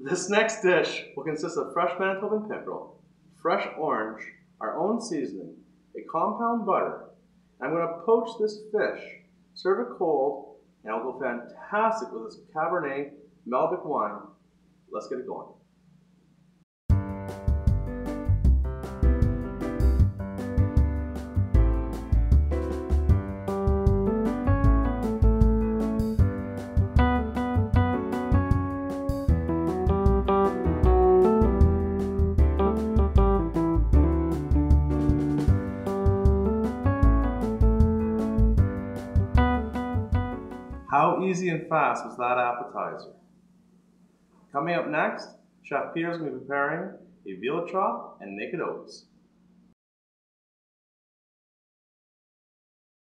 This next dish will consist of fresh Manitoban pickerel, fresh orange, our own seasoning, a compound butter. I'm going to poach this fish, serve it cold, and it'll go fantastic with this Cabernet Malbec wine. Let's get it going. How easy and fast was that appetizer? Coming up next, Chef Peter's going to be preparing a veal chop and naked oats.